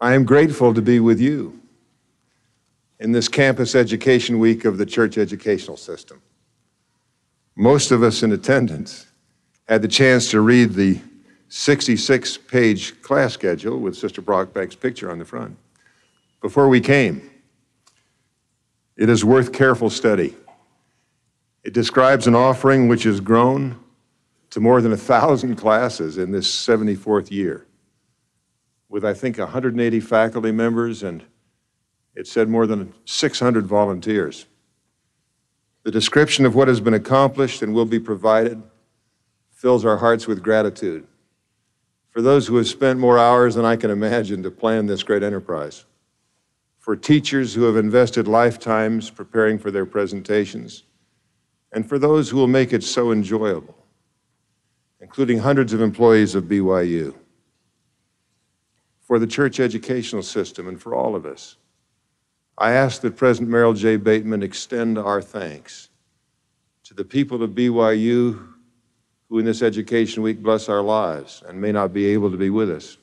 I am grateful to be with you in this campus education week of the church educational system. Most of us in attendance had the chance to read the 66 page class schedule with Sister Brockback's picture on the front before we came. It is worth careful study. It describes an offering which has grown to more than a thousand classes in this 74th year, with I think 180 faculty members and it said more than 600 volunteers. The description of what has been accomplished and will be provided fills our hearts with gratitude for those who have spent more hours than I can imagine to plan this great enterprise, for teachers who have invested lifetimes preparing for their presentations, and for those who will make it so enjoyable, including hundreds of employees of BYU, for the church educational system, and for all of us. I ask that President Merrill J. Bateman extend our thanks to the people of BYU who in this Education Week bless our lives and may not be able to be with us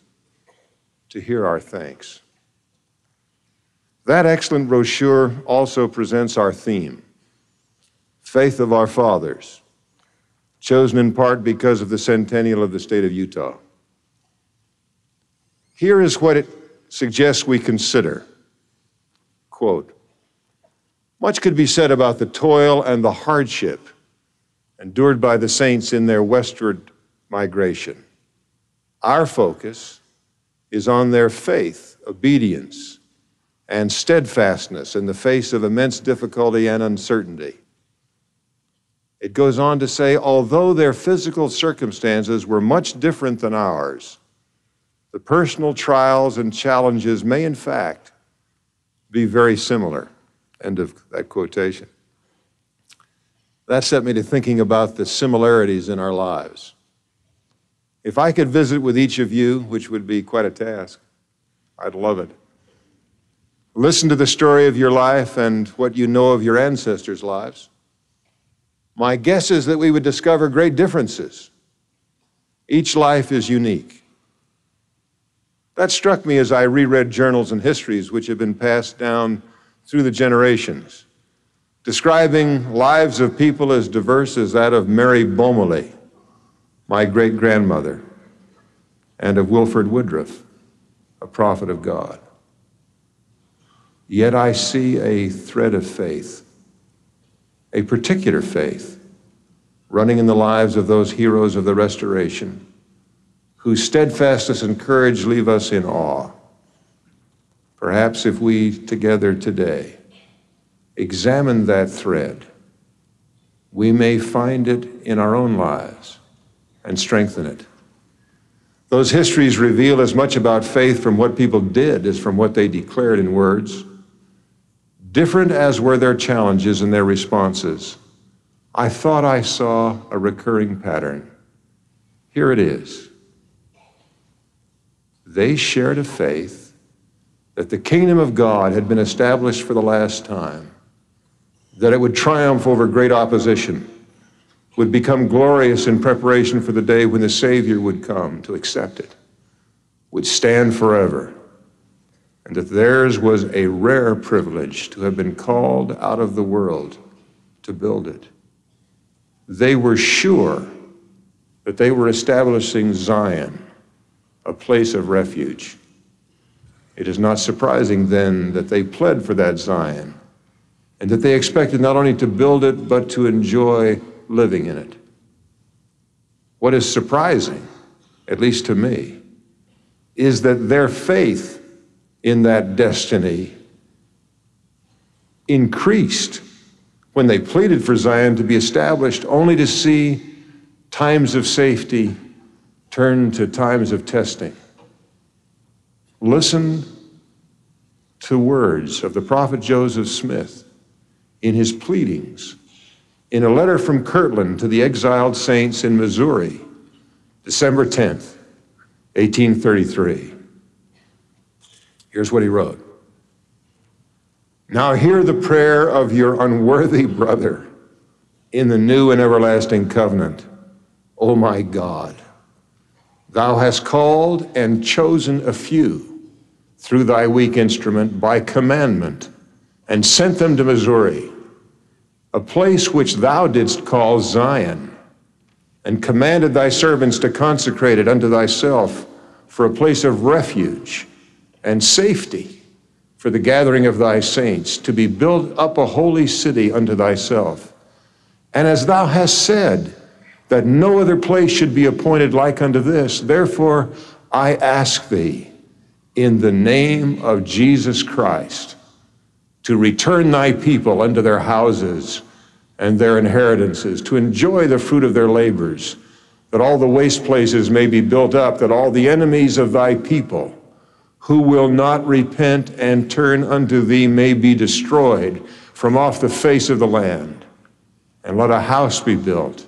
to hear our thanks. That excellent brochure also presents our theme, Faith of Our Fathers, chosen in part because of the centennial of the state of Utah. Here is what it suggests we consider. Quote, much could be said about the toil and the hardship endured by the saints in their westward migration. Our focus is on their faith, obedience, and steadfastness in the face of immense difficulty and uncertainty. It goes on to say, although their physical circumstances were much different than ours, the personal trials and challenges may, in fact, be very similar. End of that quotation. That set me to thinking about the similarities in our lives. If I could visit with each of you, which would be quite a task, I'd love it. Listen to the story of your life and what you know of your ancestors' lives. My guess is that we would discover great differences. Each life is unique. That struck me as I reread journals and histories which have been passed down through the generations describing lives of people as diverse as that of Mary Bommeli, my great grandmother, and of Wilford Woodruff, a prophet of God. Yet I see a thread of faith, a particular faith, running in the lives of those heroes of the Restoration, whose steadfastness and courage leave us in awe. Perhaps if we together today examine that thread, we may find it in our own lives and strengthen it. Those histories reveal as much about faith from what people did as from what they declared in words. Different as were their challenges and their responses, I thought I saw a recurring pattern. Here it is. They shared a faith that the kingdom of God had been established for the last time that it would triumph over great opposition, would become glorious in preparation for the day when the Savior would come to accept it, would stand forever, and that theirs was a rare privilege to have been called out of the world to build it. They were sure that they were establishing Zion, a place of refuge. It is not surprising then that they pled for that Zion and that they expected not only to build it, but to enjoy living in it. What is surprising, at least to me, is that their faith in that destiny increased when they pleaded for Zion to be established, only to see times of safety turn to times of testing. Listen to words of the prophet Joseph Smith in his pleadings in a letter from Kirtland to the exiled saints in Missouri, December 10th, 1833. Here's what he wrote Now hear the prayer of your unworthy brother in the new and everlasting covenant. O my God, thou hast called and chosen a few through thy weak instrument by commandment and sent them to Missouri, a place which thou didst call Zion, and commanded thy servants to consecrate it unto thyself for a place of refuge and safety for the gathering of thy saints, to be built up a holy city unto thyself. And as thou hast said, that no other place should be appointed like unto this, therefore I ask thee, in the name of Jesus Christ, to return thy people unto their houses and their inheritances, to enjoy the fruit of their labors, that all the waste places may be built up, that all the enemies of thy people who will not repent and turn unto thee may be destroyed from off the face of the land. And let a house be built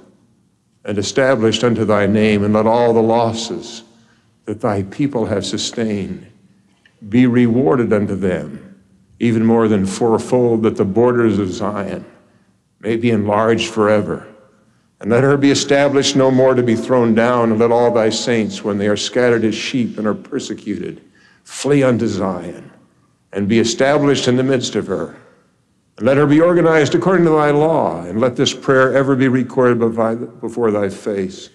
and established unto thy name, and let all the losses that thy people have sustained be rewarded unto them, even more than fourfold, that the borders of Zion may be enlarged forever. And let her be established no more to be thrown down, and let all thy saints, when they are scattered as sheep and are persecuted, flee unto Zion and be established in the midst of her. Let her be organized according to thy law, and let this prayer ever be recorded before thy face.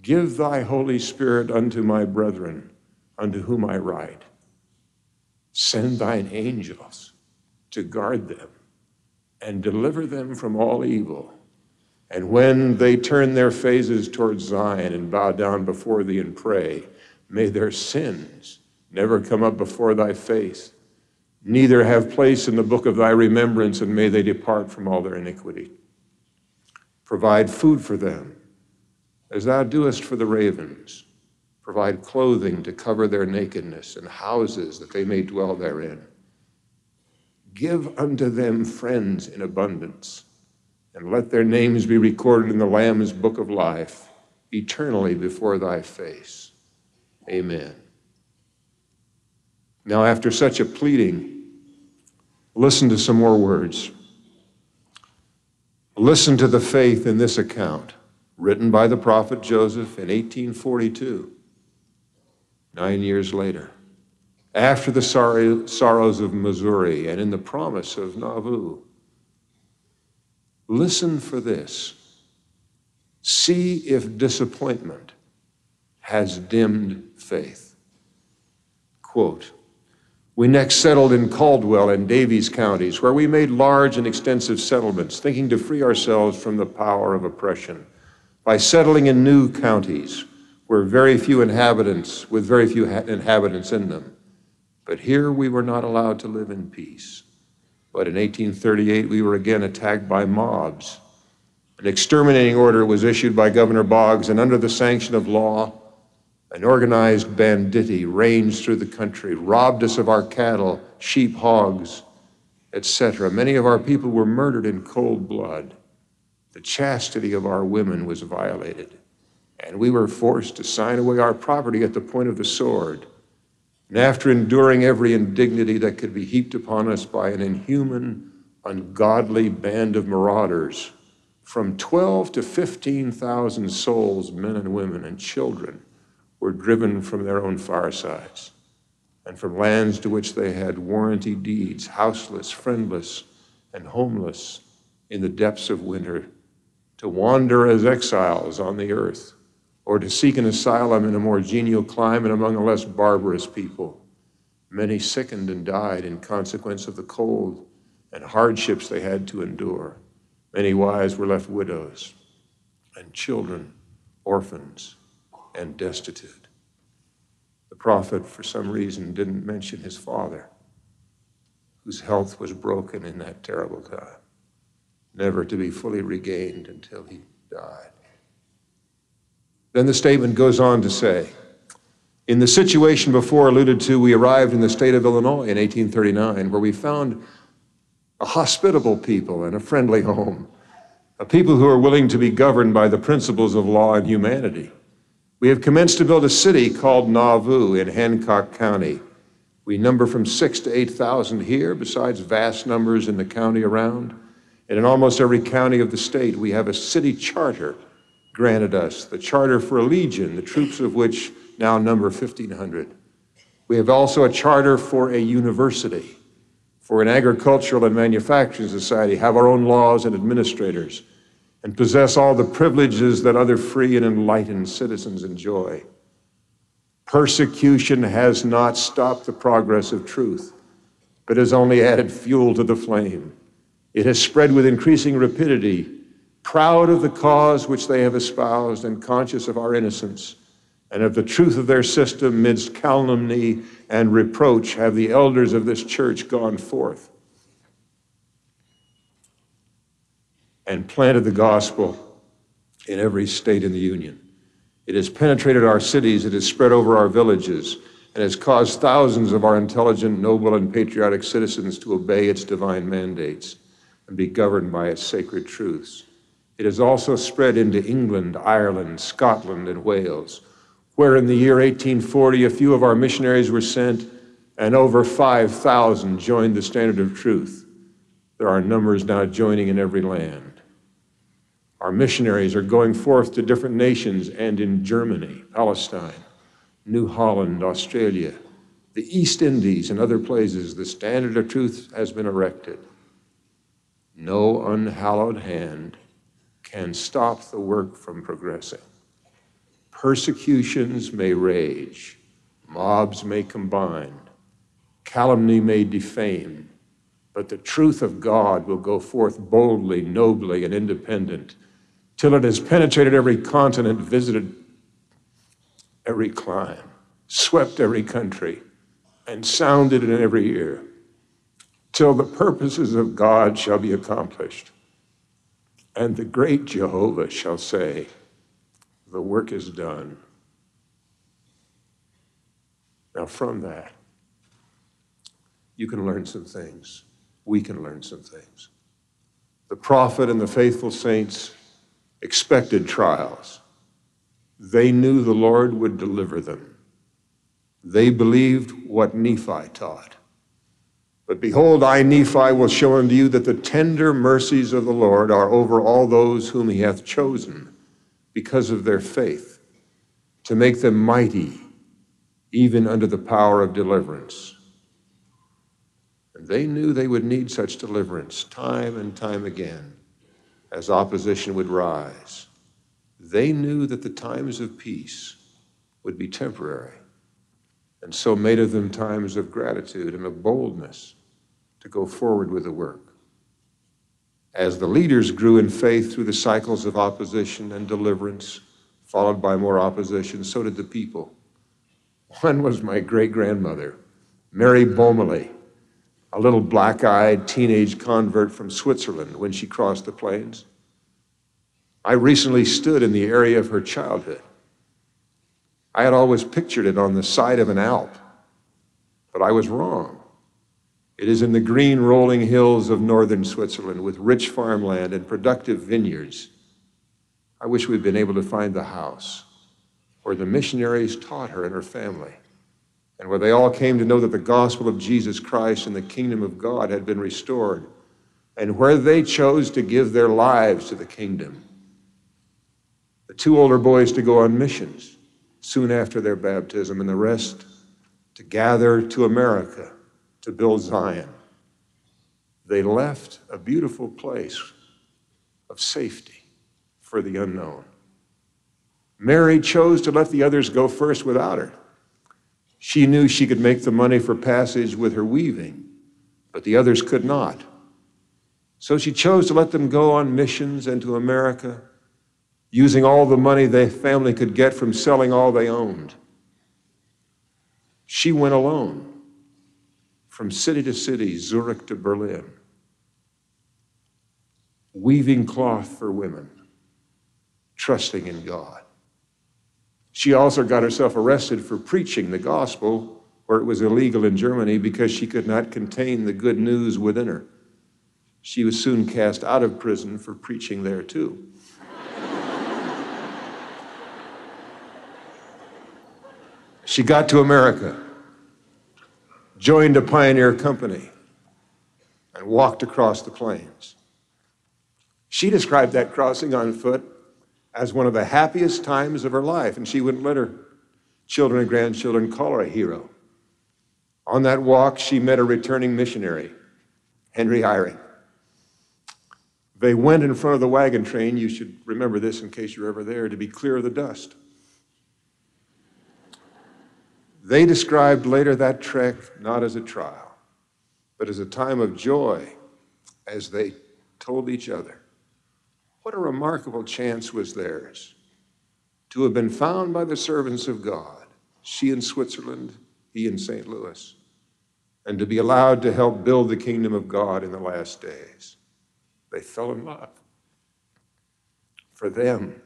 Give thy Holy Spirit unto my brethren, unto whom I write Send thine angels to guard them and deliver them from all evil. And when they turn their faces towards Zion and bow down before thee and pray, may their sins never come up before thy face, neither have place in the book of thy remembrance, and may they depart from all their iniquity. Provide food for them, as thou doest for the ravens provide clothing to cover their nakedness, and houses that they may dwell therein. Give unto them friends in abundance, and let their names be recorded in the Lamb's book of life, eternally before thy face. Amen. Now, after such a pleading, listen to some more words. Listen to the faith in this account, written by the prophet Joseph in 1842 nine years later, after the sorrows of Missouri and in the promise of Nauvoo. Listen for this. See if disappointment has dimmed faith. Quote, we next settled in Caldwell and Daviess counties, where we made large and extensive settlements, thinking to free ourselves from the power of oppression by settling in new counties where very few inhabitants, with very few inhabitants in them. But here we were not allowed to live in peace. But in 1838, we were again attacked by mobs. An exterminating order was issued by Governor Boggs, and under the sanction of law, an organized banditti ranged through the country, robbed us of our cattle, sheep, hogs, etc. Many of our people were murdered in cold blood. The chastity of our women was violated and we were forced to sign away our property at the point of the sword. And after enduring every indignity that could be heaped upon us by an inhuman, ungodly band of marauders, from 12 to 15,000 souls, men and women and children, were driven from their own firesides and from lands to which they had warranty deeds, houseless, friendless, and homeless in the depths of winter, to wander as exiles on the earth or to seek an asylum in a more genial climate among a less barbarous people. Many sickened and died in consequence of the cold and hardships they had to endure. Many wives were left widows, and children orphans and destitute. The prophet, for some reason, didn't mention his father, whose health was broken in that terrible time, never to be fully regained until he died. Then the statement goes on to say, in the situation before alluded to, we arrived in the state of Illinois in 1839, where we found a hospitable people and a friendly home, a people who are willing to be governed by the principles of law and humanity. We have commenced to build a city called Nauvoo in Hancock County. We number from six to 8,000 here, besides vast numbers in the county around. And in almost every county of the state, we have a city charter granted us, the charter for a legion, the troops of which now number 1,500. We have also a charter for a university, for an agricultural and manufacturing society, have our own laws and administrators, and possess all the privileges that other free and enlightened citizens enjoy. Persecution has not stopped the progress of truth, but has only added fuel to the flame. It has spread with increasing rapidity, proud of the cause which they have espoused and conscious of our innocence and of the truth of their system midst calumny and reproach have the elders of this church gone forth and planted the gospel in every state in the Union. It has penetrated our cities, it has spread over our villages, and has caused thousands of our intelligent, noble, and patriotic citizens to obey its divine mandates and be governed by its sacred truths. It has also spread into England, Ireland, Scotland, and Wales, where in the year 1840 a few of our missionaries were sent and over 5,000 joined the standard of truth. There are numbers now joining in every land. Our missionaries are going forth to different nations and in Germany, Palestine, New Holland, Australia, the East Indies, and other places. The standard of truth has been erected. No unhallowed hand can stop the work from progressing. Persecutions may rage, mobs may combine, calumny may defame, but the truth of God will go forth boldly, nobly, and independent till it has penetrated every continent, visited every clime, swept every country, and sounded in every ear, till the purposes of God shall be accomplished. And the great Jehovah shall say, The work is done. Now, from that, you can learn some things. We can learn some things. The prophet and the faithful saints expected trials. They knew the Lord would deliver them. They believed what Nephi taught. But behold, I, Nephi, will show unto you that the tender mercies of the Lord are over all those whom he hath chosen because of their faith, to make them mighty, even under the power of deliverance. And they knew they would need such deliverance time and time again as opposition would rise. They knew that the times of peace would be temporary, and so made of them times of gratitude and of boldness to go forward with the work. As the leaders grew in faith through the cycles of opposition and deliverance, followed by more opposition, so did the people. One was my great grandmother, Mary Bommeli a little black eyed teenage convert from Switzerland when she crossed the plains. I recently stood in the area of her childhood. I had always pictured it on the side of an Alp, but I was wrong. It is in the green rolling hills of northern Switzerland with rich farmland and productive vineyards. I wish we'd been able to find the house where the missionaries taught her and her family and where they all came to know that the gospel of Jesus Christ and the kingdom of God had been restored, and where they chose to give their lives to the kingdom. The two older boys to go on missions soon after their baptism, and the rest to gather to America to build Zion. They left a beautiful place of safety for the unknown. Mary chose to let the others go first without her. She knew she could make the money for passage with her weaving, but the others could not. So she chose to let them go on missions and to America, using all the money their family could get from selling all they owned. She went alone from city to city, Zurich to Berlin, weaving cloth for women, trusting in God. She also got herself arrested for preaching the gospel where it was illegal in Germany because she could not contain the good news within her. She was soon cast out of prison for preaching there too. she got to America, joined a pioneer company, and walked across the plains. She described that crossing on foot as one of the happiest times of her life, and she wouldn't let her children and grandchildren call her a hero. On that walk, she met a returning missionary, Henry Eyring. They went in front of the wagon train. You should remember this in case you're ever there to be clear of the dust. They described later that trek not as a trial, but as a time of joy as they told each other. What a remarkable chance was theirs to have been found by the servants of God, she in Switzerland, he in St. Louis, and to be allowed to help build the kingdom of God in the last days. They fell in love. For them,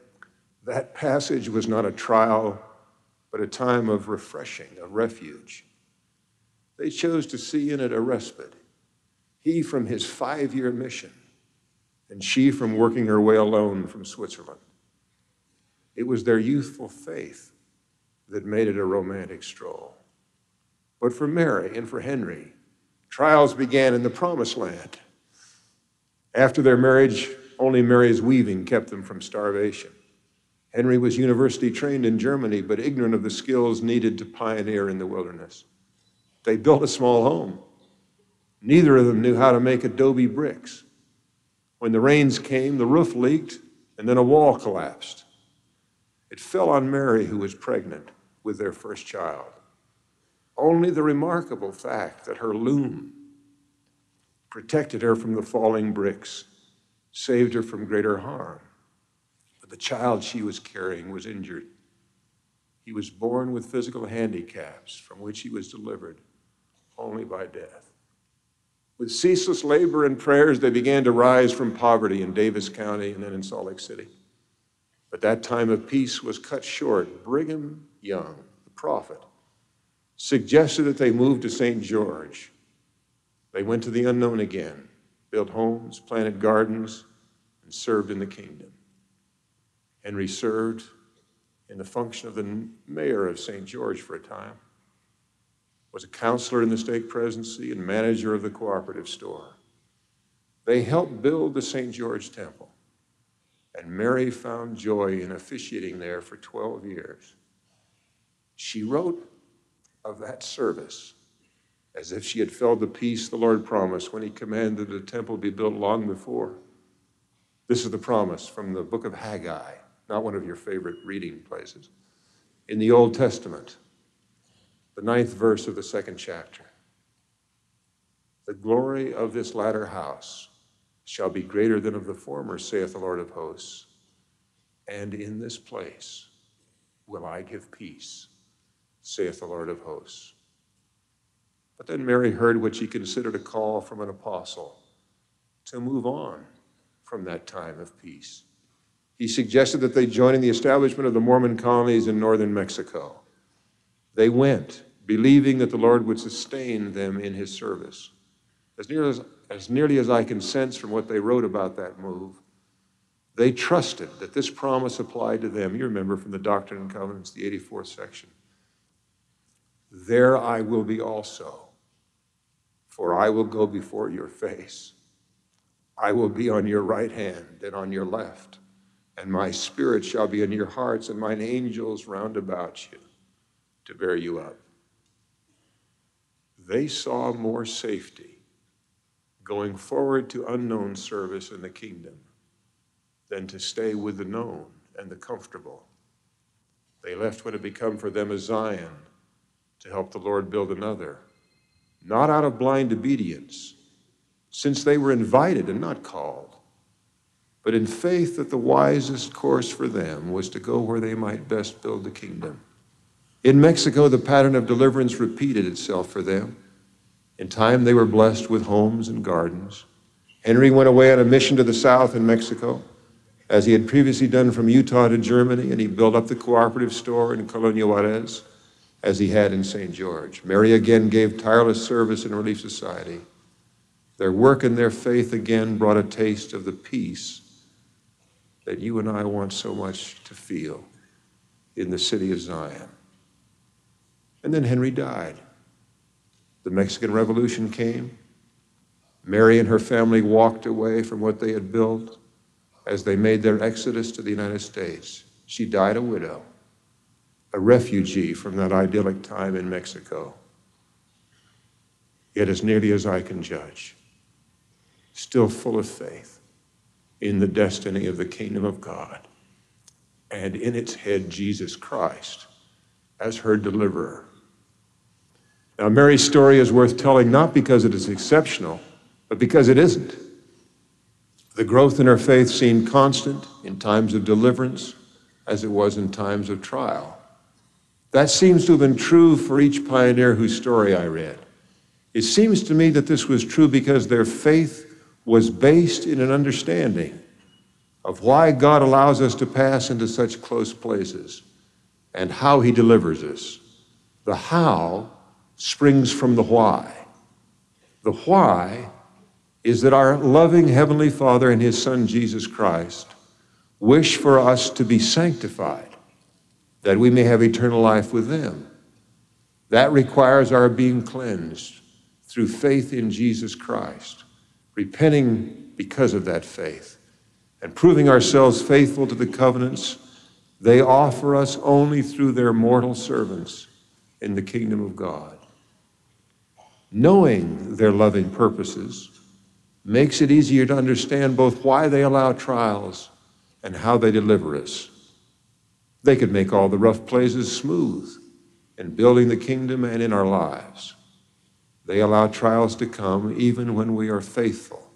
that passage was not a trial, but a time of refreshing, a refuge. They chose to see in it a respite. He from his five year mission, and she from working her way alone from Switzerland. It was their youthful faith that made it a romantic stroll. But for Mary and for Henry, trials began in the promised land. After their marriage, only Mary's weaving kept them from starvation. Henry was university trained in Germany, but ignorant of the skills needed to pioneer in the wilderness. They built a small home. Neither of them knew how to make adobe bricks. When the rains came, the roof leaked, and then a wall collapsed. It fell on Mary, who was pregnant with their first child. Only the remarkable fact that her loom protected her from the falling bricks, saved her from greater harm. But the child she was carrying was injured. He was born with physical handicaps from which he was delivered only by death. With ceaseless labor and prayers, they began to rise from poverty in Davis County and then in Salt Lake City. But that time of peace was cut short. Brigham Young, the prophet, suggested that they move to St. George they went to the unknown again, built homes, planted gardens, and served in the kingdom. Henry served in the function of the mayor of St. George for a time, was a counselor in the stake presidency and manager of the cooperative store. They helped build the St. George Temple, and Mary found joy in officiating there for 12 years. She wrote of that service as if she had felt the peace the Lord promised when he commanded the temple be built long before. This is the promise from the book of Haggai, not one of your favorite reading places. In the Old Testament, the ninth verse of the second chapter. The glory of this latter house shall be greater than of the former, saith the Lord of hosts. And in this place will I give peace, saith the Lord of hosts. But then Mary heard what she considered a call from an apostle to move on from that time of peace. He suggested that they join in the establishment of the Mormon colonies in northern Mexico. They went, believing that the Lord would sustain them in his service. As, near as, as nearly as I can sense from what they wrote about that move, they trusted that this promise applied to them. You remember from the Doctrine and Covenants, the 84th section. There I will be also for I will go before your face. I will be on your right hand and on your left, and my spirit shall be in your hearts, and mine angels round about you to bear you up. They saw more safety going forward to unknown service in the kingdom than to stay with the known and the comfortable. They left what had become for them a Zion to help the Lord build another not out of blind obedience, since they were invited and not called, but in faith that the wisest course for them was to go where they might best build the kingdom. In Mexico, the pattern of deliverance repeated itself for them. In time, they were blessed with homes and gardens. Henry went away on a mission to the south in Mexico, as he had previously done from Utah to Germany, and he built up the cooperative store in Colonia Juarez as he had in St. George. Mary again gave tireless service in Relief Society. Their work and their faith again brought a taste of the peace that you and I want so much to feel in the city of Zion. And then Henry died. The Mexican Revolution came. Mary and her family walked away from what they had built as they made their exodus to the United States. She died a widow a refugee from that idyllic time in Mexico. yet as nearly as I can judge, still full of faith in the destiny of the kingdom of God and in its head, Jesus Christ, as her deliverer. Now, Mary's story is worth telling not because it is exceptional, but because it isn't. The growth in her faith seemed constant in times of deliverance as it was in times of trial. That seems to have been true for each pioneer whose story I read. It seems to me that this was true because their faith was based in an understanding of why God allows us to pass into such close places and how He delivers us. The how springs from the why. The why is that our loving Heavenly Father and His Son Jesus Christ wish for us to be sanctified, that we may have eternal life with them. That requires our being cleansed through faith in Jesus Christ, repenting because of that faith, and proving ourselves faithful to the covenants they offer us only through their mortal servants in the kingdom of God. Knowing their loving purposes makes it easier to understand both why they allow trials and how they deliver us. They could make all the rough places smooth in building the kingdom and in our lives. They allow trials to come even when we are faithful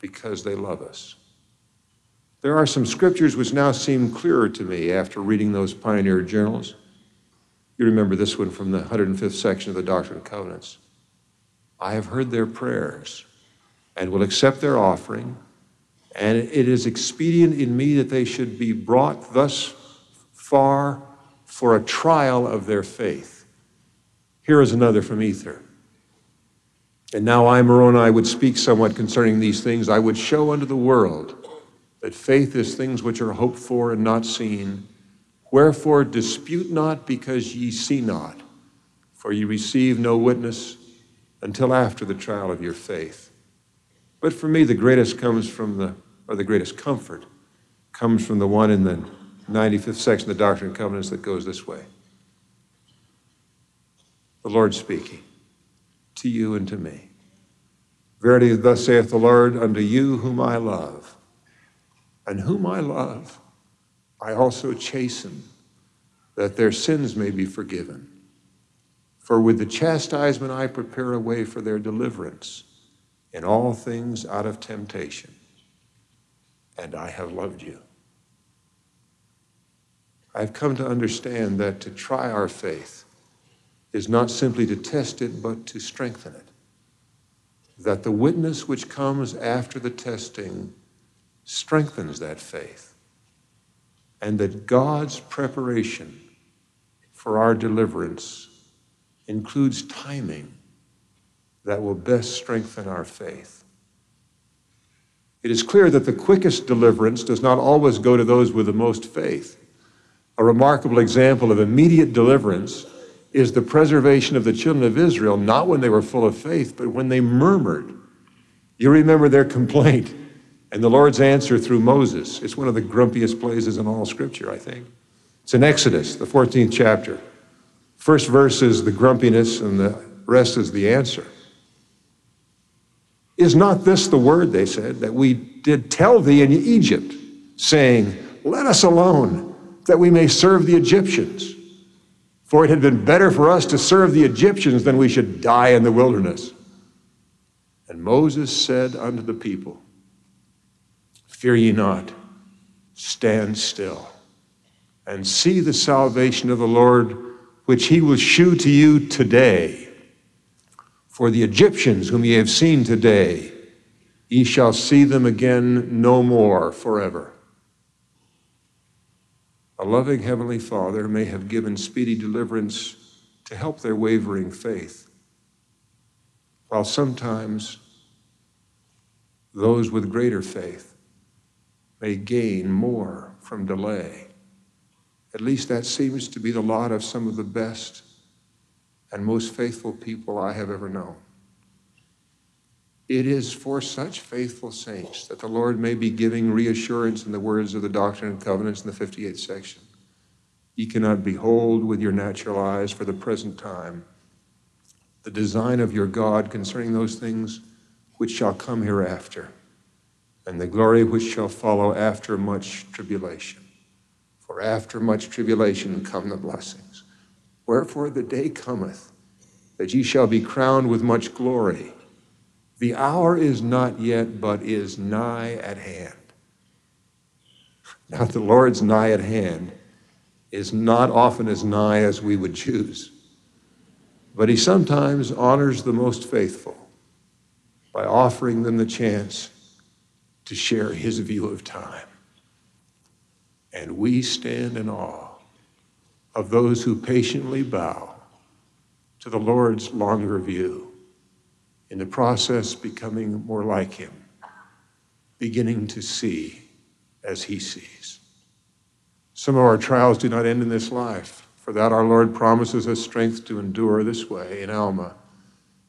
because they love us. There are some scriptures which now seem clearer to me after reading those pioneer journals. You remember this one from the 105th section of the Doctrine and Covenants. I have heard their prayers and will accept their offering, and it is expedient in me that they should be brought thus far for a trial of their faith. Here is another from Ether. And now I, Moroni, would speak somewhat concerning these things. I would show unto the world that faith is things which are hoped for and not seen. Wherefore dispute not because ye see not, for ye receive no witness until after the trial of your faith. But for me, the greatest comes from the, or the greatest comfort comes from the one in the 95th section of the Doctrine and Covenants that goes this way. The Lord speaking to you and to me. Verily, thus saith the Lord, unto you whom I love, and whom I love, I also chasten, that their sins may be forgiven. For with the chastisement I prepare a way for their deliverance in all things out of temptation. And I have loved you. I've come to understand that to try our faith is not simply to test it, but to strengthen it. That the witness which comes after the testing strengthens that faith. And that God's preparation for our deliverance includes timing that will best strengthen our faith. It is clear that the quickest deliverance does not always go to those with the most faith. A remarkable example of immediate deliverance is the preservation of the children of Israel, not when they were full of faith, but when they murmured. You remember their complaint and the Lord's answer through Moses. It's one of the grumpiest places in all Scripture, I think. It's in Exodus, the 14th chapter. First verse is the grumpiness, and the rest is the answer. Is not this the word, they said, that we did tell thee in Egypt, saying, Let us alone, that we may serve the Egyptians? For it had been better for us to serve the Egyptians than we should die in the wilderness. And Moses said unto the people, Fear ye not, stand still, and see the salvation of the Lord, which he will shew to you today. For the Egyptians whom ye have seen today, ye shall see them again no more forever. A loving Heavenly Father may have given speedy deliverance to help their wavering faith, while sometimes those with greater faith may gain more from delay. At least that seems to be the lot of some of the best and most faithful people I have ever known. It is for such faithful saints that the Lord may be giving reassurance in the words of the Doctrine and Covenants in the 58th section. Ye cannot behold with your natural eyes for the present time, the design of your God concerning those things which shall come hereafter, and the glory which shall follow after much tribulation. For after much tribulation come the blessings. Wherefore the day cometh that ye shall be crowned with much glory. The hour is not yet, but is nigh at hand. Now, the Lord's nigh at hand is not often as nigh as we would choose, but He sometimes honors the most faithful by offering them the chance to share His view of time. And we stand in awe of those who patiently bow to the Lord's longer view, in the process becoming more like Him, beginning to see as He sees. Some of our trials do not end in this life. For that our Lord promises us strength to endure this way in Alma.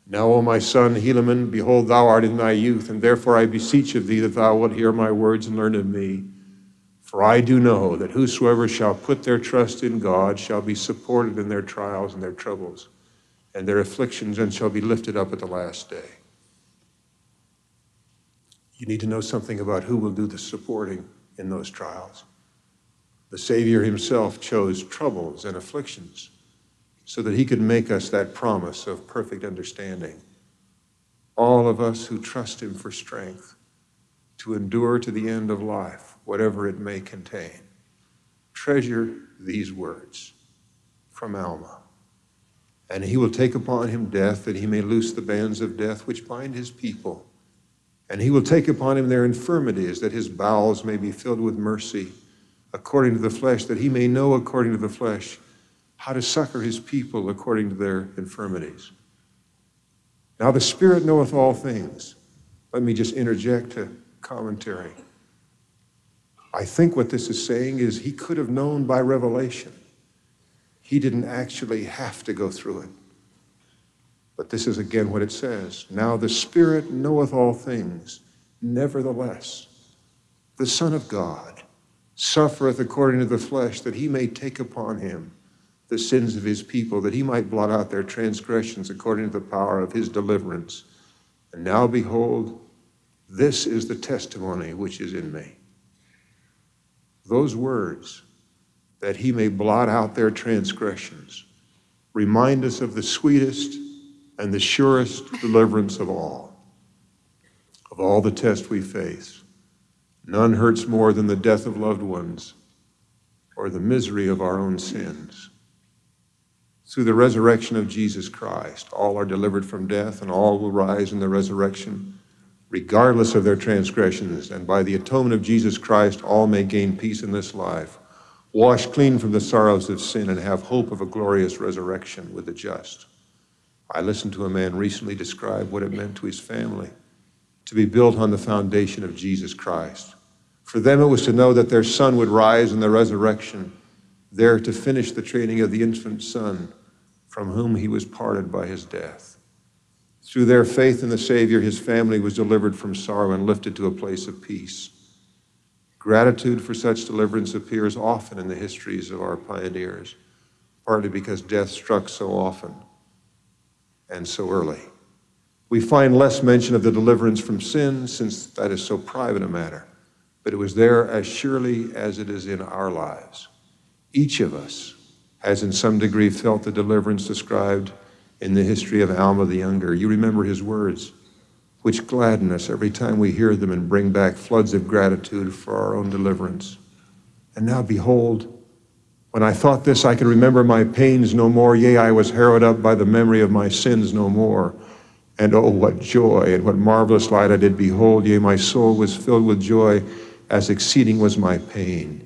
Now, O my son Helaman, behold, thou art in thy youth, and therefore I beseech of thee that thou wilt hear my words and learn of me. For I do know that whosoever shall put their trust in God shall be supported in their trials and their troubles and their afflictions, and shall be lifted up at the last day. You need to know something about who will do the supporting in those trials. The Savior himself chose troubles and afflictions so that he could make us that promise of perfect understanding. All of us who trust him for strength to endure to the end of life, whatever it may contain, treasure these words from Alma. And he will take upon him death, that he may loose the bands of death which bind his people. And he will take upon him their infirmities, that his bowels may be filled with mercy, according to the flesh, that he may know according to the flesh how to succor his people according to their infirmities. Now the Spirit knoweth all things. Let me just interject a commentary. I think what this is saying is he could have known by revelation. He didn't actually have to go through it. But this is again what it says. Now the Spirit knoweth all things. Nevertheless, the Son of God suffereth according to the flesh that he may take upon him the sins of his people, that he might blot out their transgressions according to the power of his deliverance. And now behold, this is the testimony which is in me. Those words, that he may blot out their transgressions, remind us of the sweetest and the surest deliverance of all. Of all the tests we face, none hurts more than the death of loved ones or the misery of our own sins. Through the resurrection of Jesus Christ, all are delivered from death and all will rise in the resurrection, regardless of their transgressions. And by the atonement of Jesus Christ, all may gain peace in this life, wash clean from the sorrows of sin, and have hope of a glorious resurrection with the just. I listened to a man recently describe what it meant to his family to be built on the foundation of Jesus Christ. For them, it was to know that their son would rise in the resurrection, there to finish the training of the infant son from whom he was parted by his death. Through their faith in the Savior, his family was delivered from sorrow and lifted to a place of peace. Gratitude for such deliverance appears often in the histories of our pioneers, partly because death struck so often and so early. We find less mention of the deliverance from sin since that is so private a matter, but it was there as surely as it is in our lives. Each of us has in some degree felt the deliverance described in the history of Alma the Younger. You remember his words, which gladden us every time we hear them and bring back floods of gratitude for our own deliverance. And now behold, when I thought this, I could remember my pains no more. Yea, I was harrowed up by the memory of my sins no more. And oh, what joy and what marvelous light I did behold. Yea, my soul was filled with joy, as exceeding was my pain.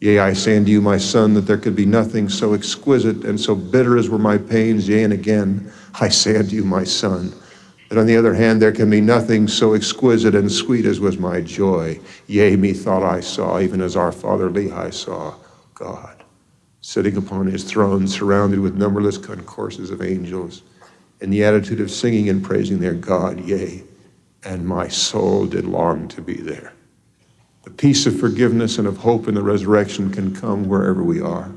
Yea, I say unto you, my son, that there could be nothing so exquisite and so bitter as were my pains. Yea, and again, I say unto you, my son, that on the other hand, there can be nothing so exquisite and sweet as was my joy. Yea, methought I saw, even as our father Lehi saw, God sitting upon his throne, surrounded with numberless concourses of angels, in the attitude of singing and praising their God, yea, and my soul did long to be there. The peace of forgiveness and of hope in the resurrection can come wherever we are.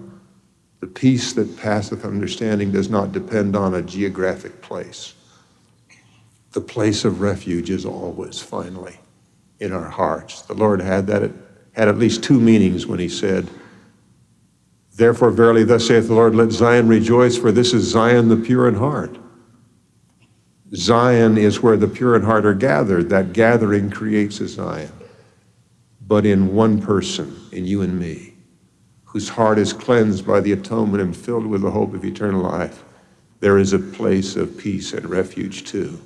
The peace that passeth understanding does not depend on a geographic place. The place of refuge is always finally in our hearts. The Lord had that had at least two meanings when he said, Therefore, verily, thus saith the Lord, let Zion rejoice, for this is Zion the pure in heart. Zion is where the pure in heart are gathered. That gathering creates a Zion. But in one person, in you and me, whose heart is cleansed by the atonement and filled with the hope of eternal life, there is a place of peace and refuge too.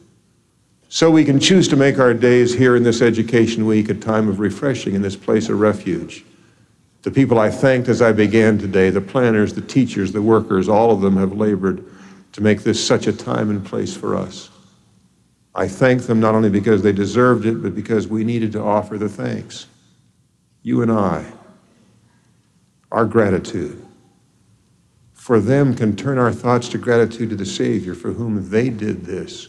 So we can choose to make our days here in this education week a time of refreshing in this place of refuge. The people I thanked as I began today, the planners, the teachers, the workers, all of them have labored to make this such a time and place for us. I thank them not only because they deserved it, but because we needed to offer the thanks. You and I, our gratitude for them can turn our thoughts to gratitude to the Savior for whom they did this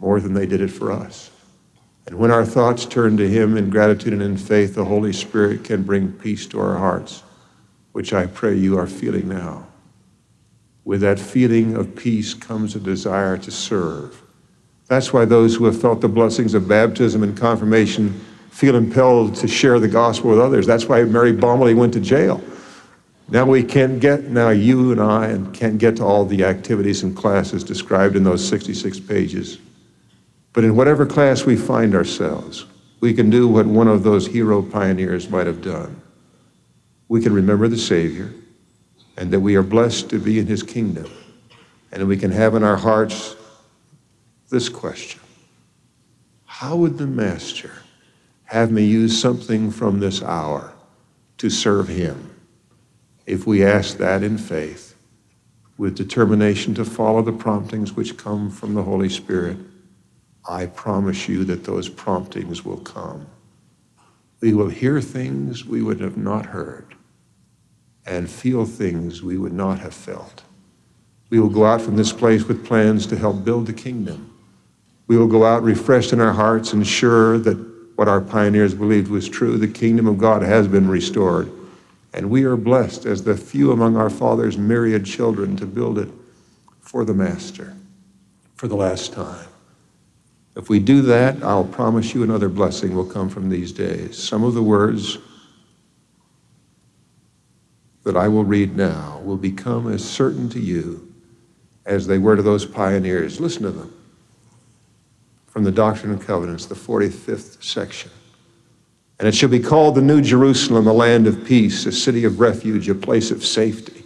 more than they did it for us. And when our thoughts turn to Him in gratitude and in faith, the Holy Spirit can bring peace to our hearts, which I pray you are feeling now. With that feeling of peace comes a desire to serve. That's why those who have felt the blessings of baptism and confirmation feel impelled to share the gospel with others. That's why Mary Bommeli went to jail. Now we can't get, now you and I, can't get to all the activities and classes described in those 66 pages. But in whatever class we find ourselves, we can do what one of those hero pioneers might have done. We can remember the Savior and that we are blessed to be in his kingdom. And we can have in our hearts this question How would the Master have me use something from this hour to serve him? If we ask that in faith, with determination to follow the promptings which come from the Holy Spirit I promise you that those promptings will come. We will hear things we would have not heard and feel things we would not have felt. We will go out from this place with plans to help build the kingdom. We will go out refreshed in our hearts and sure that what our pioneers believed was true the kingdom of God has been restored. And we are blessed as the few among our Father's myriad children to build it for the Master for the last time. If we do that, I'll promise you another blessing will come from these days. Some of the words that I will read now will become as certain to you as they were to those pioneers. Listen to them. From the Doctrine and Covenants, the 45th section. And it shall be called the New Jerusalem, a land of peace, a city of refuge, a place of safety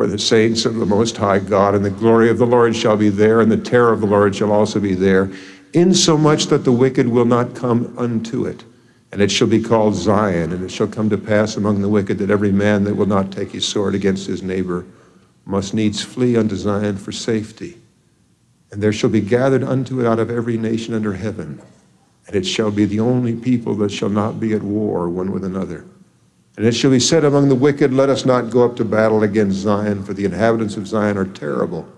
for the saints of the Most High God, and the glory of the Lord shall be there, and the terror of the Lord shall also be there, insomuch that the wicked will not come unto it. And it shall be called Zion, and it shall come to pass among the wicked that every man that will not take his sword against his neighbor must needs flee unto Zion for safety. And there shall be gathered unto it out of every nation under heaven, and it shall be the only people that shall not be at war one with another. And it shall be said among the wicked, Let us not go up to battle against Zion, for the inhabitants of Zion are terrible.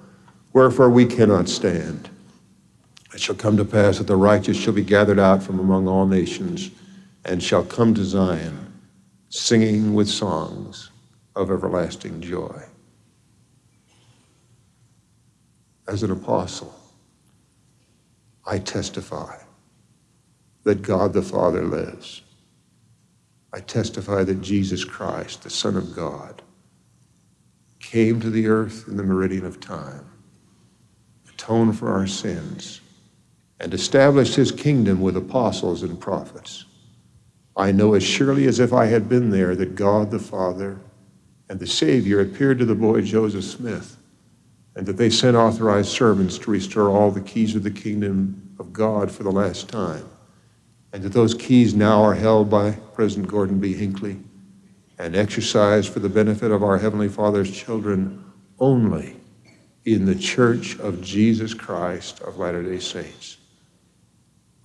Wherefore we cannot stand. It shall come to pass that the righteous shall be gathered out from among all nations, and shall come to Zion, singing with songs of everlasting joy. As an apostle, I testify that God the Father lives I testify that Jesus Christ, the Son of God, came to the earth in the meridian of time, atoned for our sins, and established his kingdom with apostles and prophets. I know as surely as if I had been there that God the Father and the Savior appeared to the boy Joseph Smith, and that they sent authorized servants to restore all the keys of the kingdom of God for the last time and that those keys now are held by President Gordon B. Hinckley and exercised for the benefit of our Heavenly Father's children only in the Church of Jesus Christ of Latter day Saints.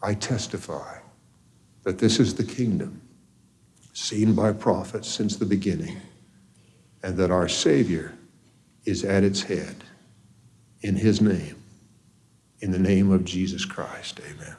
I testify that this is the kingdom seen by prophets since the beginning, and that our Savior is at its head in His name, in the name of Jesus Christ. Amen.